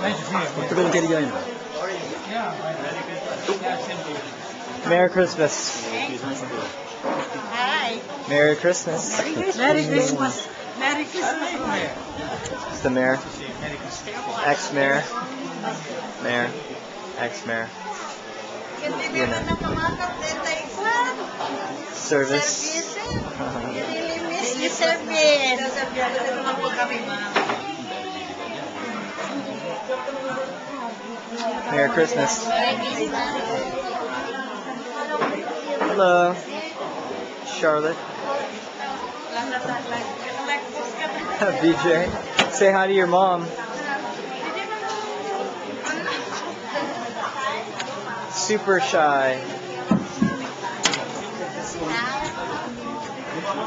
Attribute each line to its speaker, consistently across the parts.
Speaker 1: Nice to
Speaker 2: going to get you
Speaker 1: Yeah.
Speaker 3: Merry Christmas.
Speaker 4: Hi.
Speaker 3: Merry Christmas.
Speaker 4: Merry Christmas. Merry Christmas.
Speaker 1: Merry Christmas.
Speaker 3: It's the mayor. Ex-mayor. Mayor. Ex-mayor. Service.
Speaker 4: Service. Service.
Speaker 3: Merry Christmas. Hello. Charlotte. BJ. Say hi to your mom. Super shy.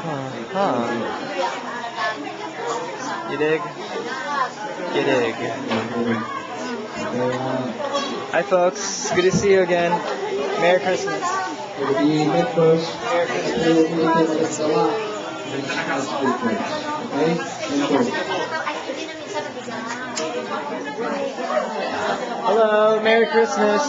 Speaker 3: Huh. huh. You dig? You dig. Hi folks, good to see you again. Merry Christmas. Merry Christmas. Hello, Merry Christmas.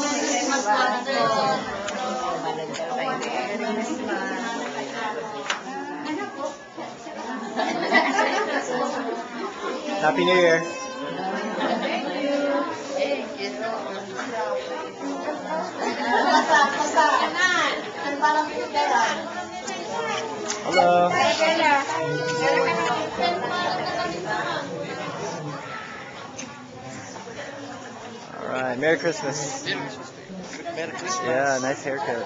Speaker 3: Happy New Year. Hello. All right, Merry Christmas.
Speaker 1: Merry Christmas.
Speaker 3: Yeah, nice haircut.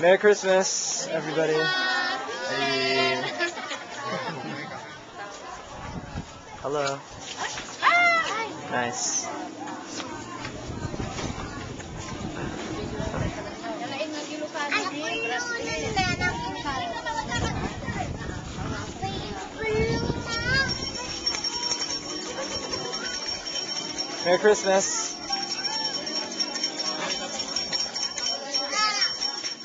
Speaker 3: Merry Christmas, everybody. Hey. Hello. Nice. Merry Christmas.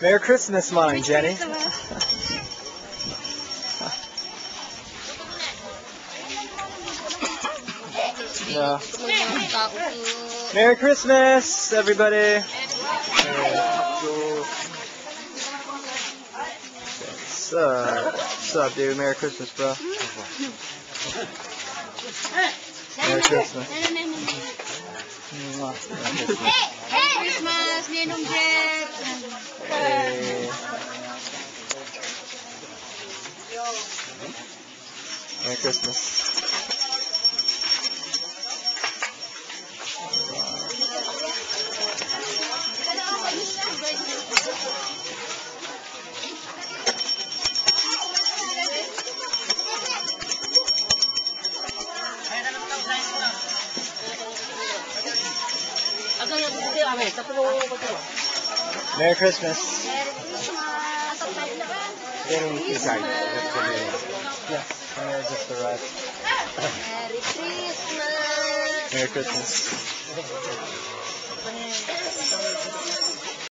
Speaker 3: Merry Christmas, mine, Jenny. no. Merry Christmas, everybody. What's up? What's up, dude? Merry Christmas, bro. Merry Christmas. Mwah. Merry Christmas.
Speaker 4: Christmas, Ninong Jet.
Speaker 3: Hey. Merry Christmas. Merry Christmas. Getting inside. That's what it is. Yes, Mayor just arrived.
Speaker 4: Merry Christmas.
Speaker 3: Merry Christmas.